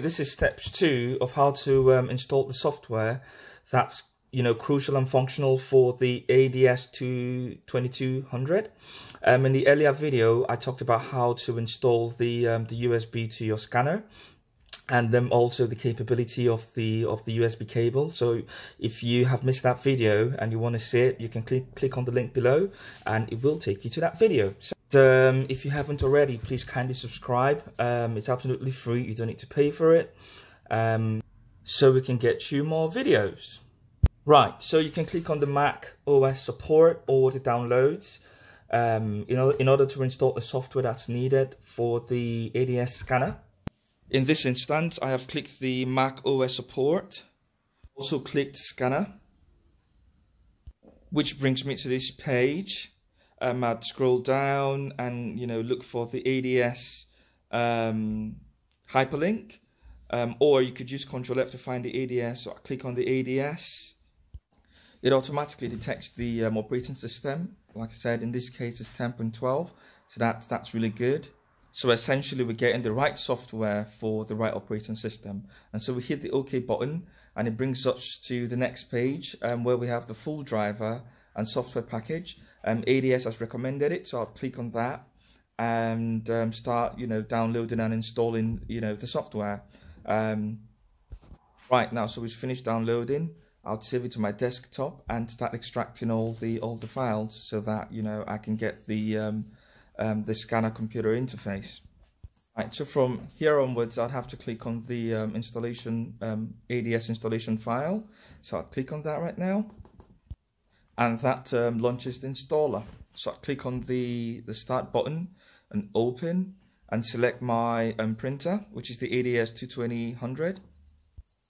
This is steps two of how to um, install the software that's you know crucial and functional for the ADS 2200. Um, in the earlier video, I talked about how to install the um, the USB to your scanner and then also the capability of the of the USB cable. So if you have missed that video and you want to see it, you can click click on the link below, and it will take you to that video. So, um, if you haven't already, please kindly subscribe. Um, it's absolutely free. You don't need to pay for it. Um, so we can get you more videos. Right, so you can click on the Mac OS support or the downloads um, in, in order to install the software that's needed for the ADS scanner. In this instance, I have clicked the Mac OS support, also clicked scanner, which brings me to this page. Um, I'd scroll down and you know look for the ADS um, hyperlink, um, or you could use Control F to find the ADS. So I click on the ADS. It automatically detects the um, operating system. Like I said, in this case, it's 10.12, so that's that's really good. So essentially we're getting the right software for the right operating system. And so we hit the OK button and it brings us to the next page um, where we have the full driver and software package. Um, ADS has recommended it, so I'll click on that and um, start, you know, downloading and installing, you know, the software. Um, right now, so we've finished downloading. I'll save it to my desktop and start extracting all the all the files so that you know I can get the um, um, the scanner computer interface. Right, so from here onwards, I'd have to click on the um, installation um, ADS installation file. So I'll click on that right now, and that um, launches the installer. So I click on the the start button and open, and select my um, printer, which is the ADS 22000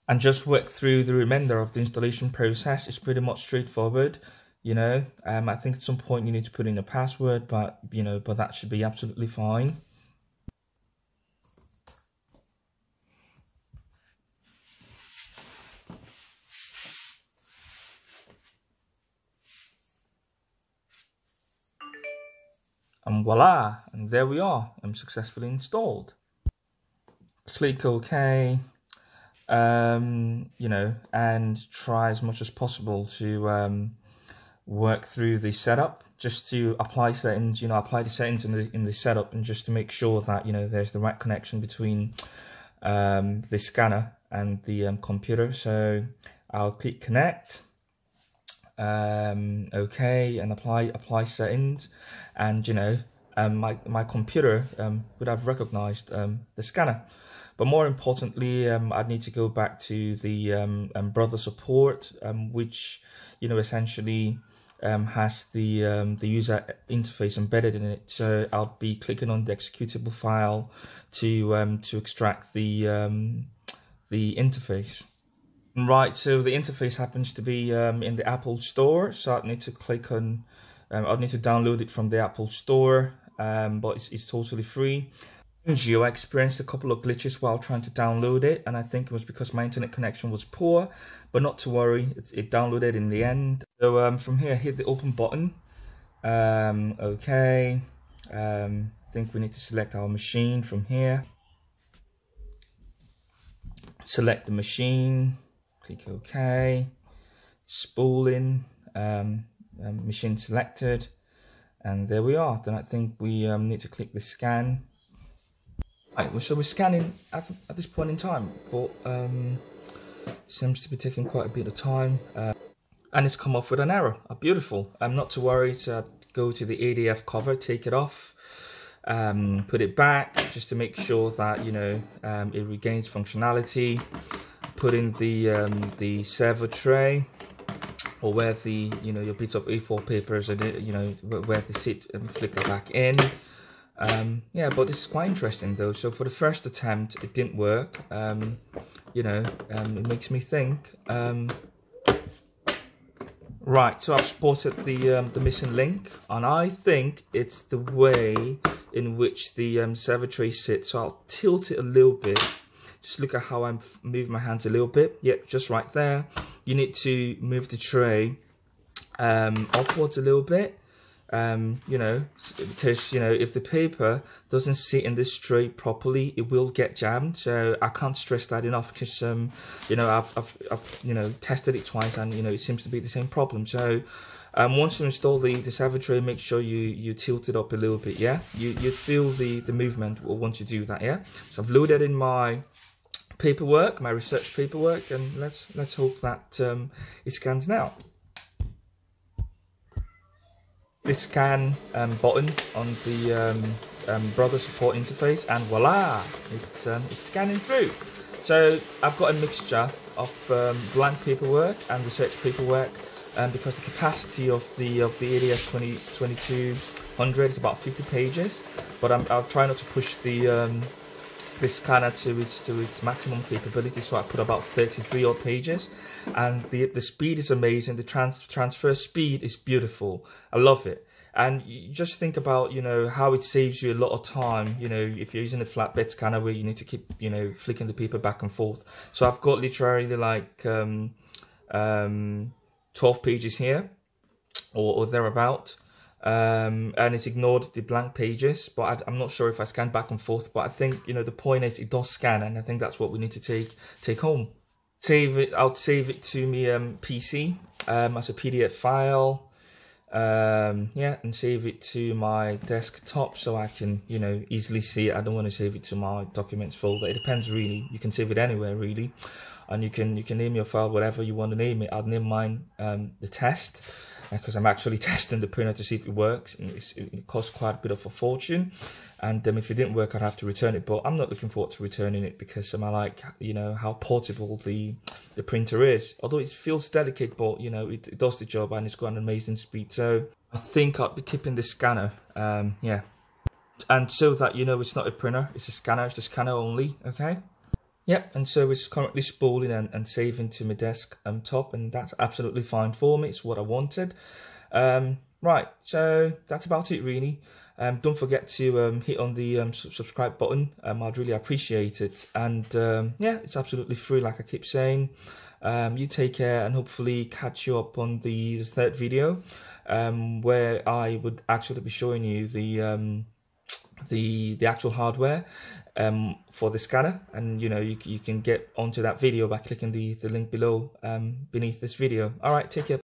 and just work through the remainder of the installation process. It's pretty much straightforward you know um, i think at some point you need to put in a password but you know but that should be absolutely fine and voila and there we are. I'm successfully installed. Click ok um, you know and try as much as possible to um, work through the setup just to apply settings you know apply the settings in the in the setup and just to make sure that you know there's the right connection between um, the scanner and the um, computer. So I'll click connect um, okay and apply apply settings and you know um, my, my computer um, would have recognized um, the scanner but more importantly, um, I'd need to go back to the um, brother support, which you know essentially has the the user interface embedded in it. So I'll be clicking on the executable file to to extract the the interface. Right, so the interface happens to be um, in the Apple Store, so I need to click on. Um, I need to download it from the Apple Store, but it's, it's totally free. Geo, I experienced a couple of glitches while trying to download it, and I think it was because my internet connection was poor. But not to worry, it, it downloaded in the end. So um, from here, hit the open button. Um, okay, um, I think we need to select our machine from here. Select the machine, click OK. Spooling, um, um, machine selected, and there we are. Then I think we um, need to click the scan Right, so we're scanning at, at this point in time, but um, seems to be taking quite a bit of time. Uh, and it's come off with an error. Uh, beautiful. I'm not to worry to go to the ADF cover, take it off, um, put it back, just to make sure that you know um, it regains functionality. Put in the um, the server tray, or where the you know your bits of A4 papers and you know where they sit and flick it back in. Um, yeah, but this is quite interesting though. So for the first attempt, it didn't work. Um, you know, um, it makes me think. Um, right, so I've spotted the um, the missing link, and I think it's the way in which the um, server tray sits. So I'll tilt it a little bit. Just look at how I'm moving my hands a little bit. Yep, just right there. You need to move the tray upwards a little bit um, you know, because you know if the paper doesn't sit in this tray properly, it will get jammed. So I can't stress that enough because um, you know I've, I've, I've you know tested it twice and you know it seems to be the same problem. So um, once you install the the Savvy tray, make sure you you tilt it up a little bit. Yeah, you you feel the the movement once you do that. Yeah. So I've loaded in my paperwork, my research paperwork, and let's let's hope that um, it scans now. This scan um, button on the um, um, brother support interface and voila it's, um, it's scanning through. So I've got a mixture of um, blank paperwork and research paperwork um, because the capacity of the of the ADS 20, 2200 is about 50 pages but i will try not to push the this scanner to its to its maximum capability so I put about 33 odd pages. And the the speed is amazing. The trans transfer speed is beautiful. I love it. And you just think about you know how it saves you a lot of time you know if you're using a flatbed scanner where you need to keep you know flicking the paper back and forth. So I've got literally like um, um, 12 pages here or, or thereabout um, and it's ignored the blank pages but I, am not sure if I scan back and forth but I think you know the point is it does scan and I think that's what we need to take take home. Save it I'll save it to me um, PC um, as a PDF file um, yeah and save it to my desktop so I can you know easily see it. I don't want to save it to my documents folder. It depends really. You can save it anywhere really. And you can you can name your file whatever you want to name it. I'd name mine um, the test because I'm actually testing the printer to see if it works and it costs quite a bit of a fortune. And um, if it didn't work I'd have to return it but I'm not looking forward to returning it because um, I like you know how portable the the printer is. Although it feels delicate but you know it, it does the job and it's got an amazing speed. So I think I'll be keeping the scanner um, yeah. And so that you know it's not a printer it's a scanner it's a scanner only okay Yep, and so it's currently spooling and, and saving to my desk um, top, and that's absolutely fine for me. It's what I wanted. Um, right, so that's about it really. Um, don't forget to um, hit on the um, subscribe button. Um, I'd really appreciate it. And um, yeah, it's absolutely free, like I keep saying. Um, you take care and hopefully catch you up on the, third video where I would actually be showing you the the the actual hardware um, for the scanner. And you know you, you can get onto that video by clicking the the link below um, beneath this video. All right take care